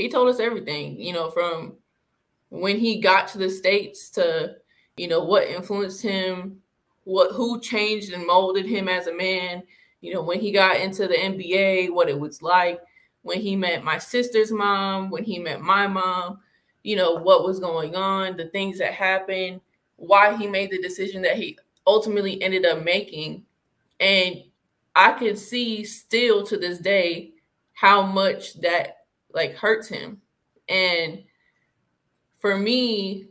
he told us everything, you know, from when he got to the States to, you know, what influenced him, what who changed and molded him as a man, you know, when he got into the NBA, what it was like, when he met my sister's mom, when he met my mom, you know, what was going on, the things that happened, why he made the decision that he ultimately ended up making. And I can see still to this day how much that like hurts him. And for me,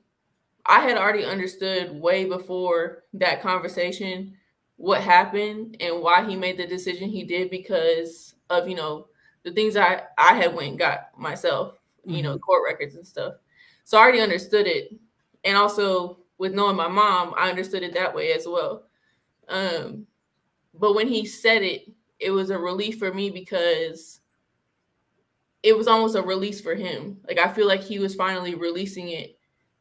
I had already understood way before that conversation what happened and why he made the decision he did because of, you know, the things I I had went and got myself, mm-hmm. you know, mm-hmm. court records and stuff. So I already understood it. And also with knowing my mom, I understood it that way as well. Um, but when he said it, it was a relief for me because it was almost a release for him. Like I feel like he was finally releasing it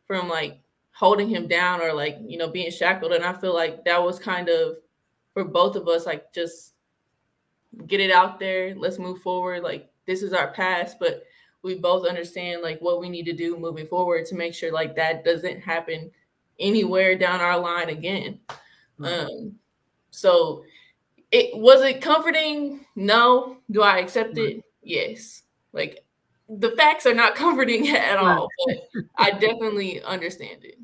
from like holding him down or like, you know, being shackled. And I feel like that was kind of for both of us, like just get it out there. Let's move forward. Like this is our past, but we both understand like what we need to do moving forward to make sure like that doesn't happen anywhere down our line again. Mm-hmm. Um, so it was it comforting? No. Do I accept mm-hmm. it? Yes. Like the facts are not comforting at all, but I definitely understand it.